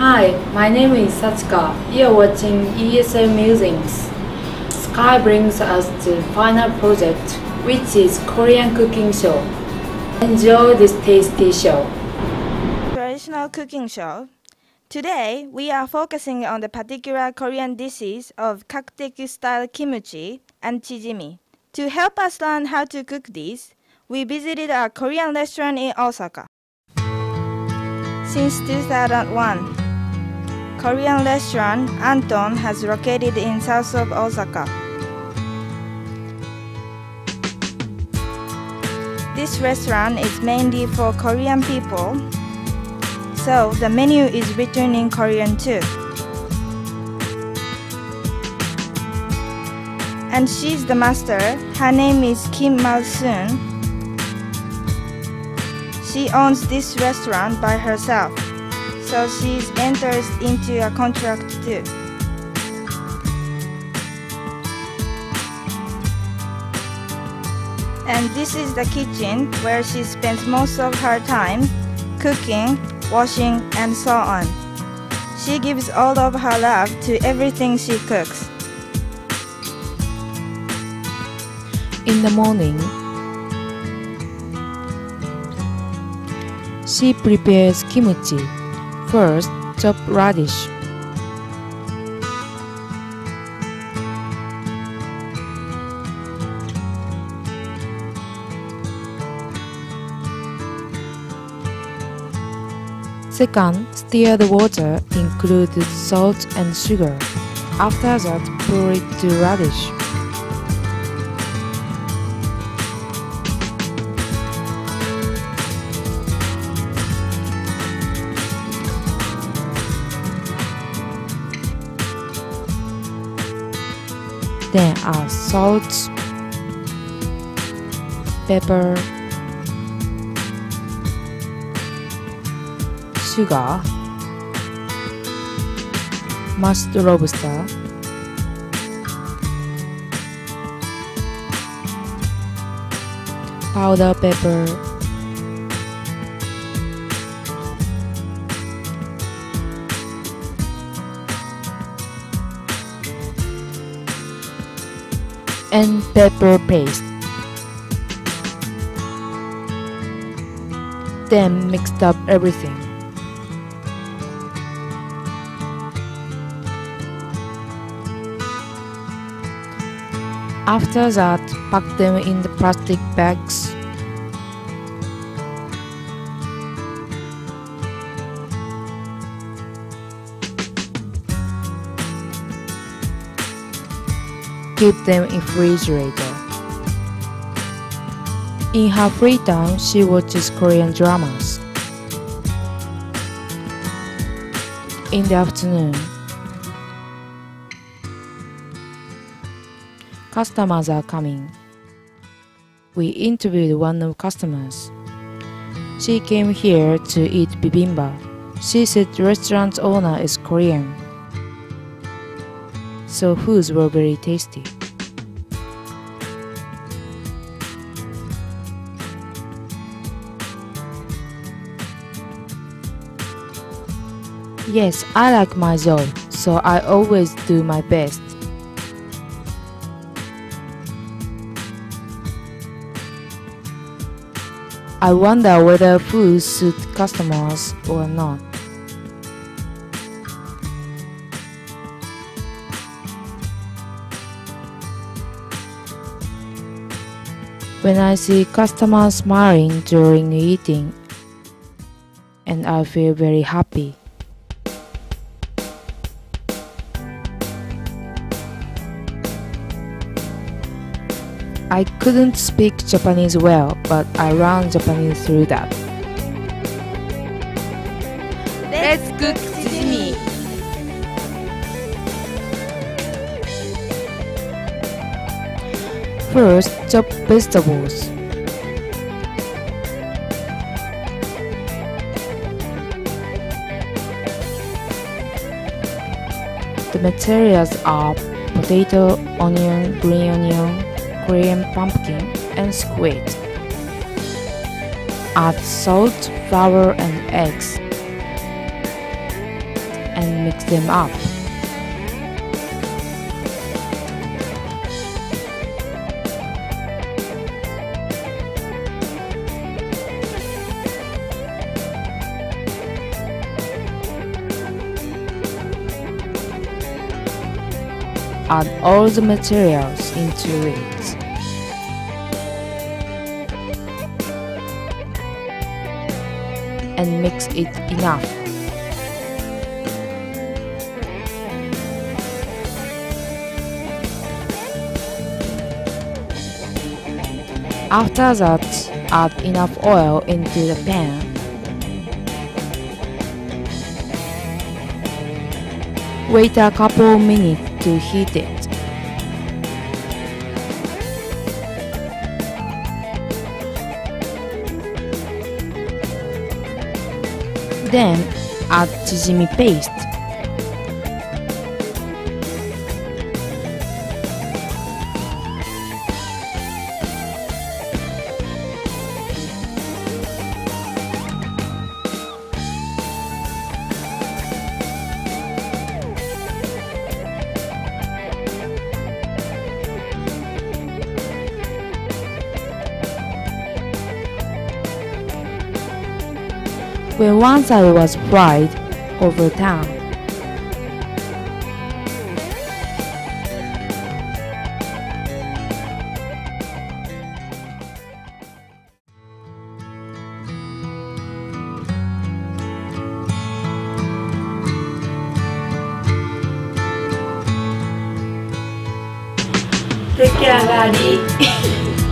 Hi, my name is Satsuka. You're watching ESL Musings. Sky brings us the final project, which is Korean cooking show. Enjoy this tasty show. Traditional cooking show. Today, we are focusing on the particular Korean dishes of Kakuteki style kimchi and chijimi. To help us learn how to cook these, we visited a Korean restaurant in Osaka. Since 2001, Korean restaurant Anton has located in south of Osaka. This restaurant is mainly for Korean people, so the menu is written in Korean too. And she's the master. Her name is Kim Mal-soon. She owns this restaurant by herself, so she's enters into a contract too. And this is the kitchen where she spends most of her time cooking, washing, and so on. She gives all of her love to everything she cooks. In the morning, she prepares kimchi. First, chop radish. Second, stir the water, include salt and sugar. After that, pour it to radish. Then add salt, pepper, sugar, mashed lobster, powder pepper, and pepper paste. Then mix up everything. After that, pack them in the plastic bags. Keep them in refrigerator. In her free time, she watches Korean dramas. In the afternoon, customers are coming. We interviewed one of customers. She came here to eat bibimbap. She said restaurant owner is Korean. So foods were very tasty. Yes, I like my job, so I always do my best. I wonder whether food suit customers or not. When I see customers smiling during eating, and I feel very happy. I couldn't speak Japanese well, but I learned Japanese through that. Let's cook chijimi. First, chop vegetables. The materials are potato, onion, green onion, Korean pumpkin, and squid. Add salt, flour, and eggs. and mix them up. Add all the materials into it. And mix it enough. After that, add enough oil into the pan. Wait a couple minutes to heat it. Then add chijimi paste. When once I was fried, over town, time. She's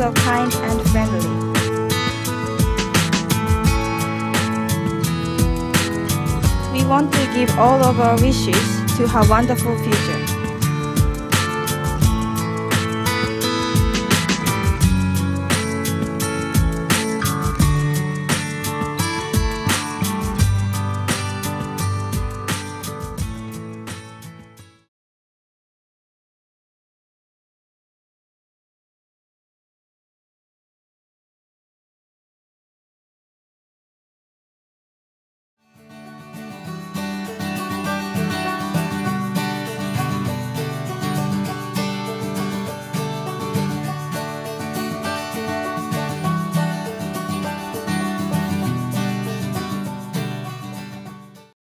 also kind and friendly. We want to give all of our wishes to her wonderful future.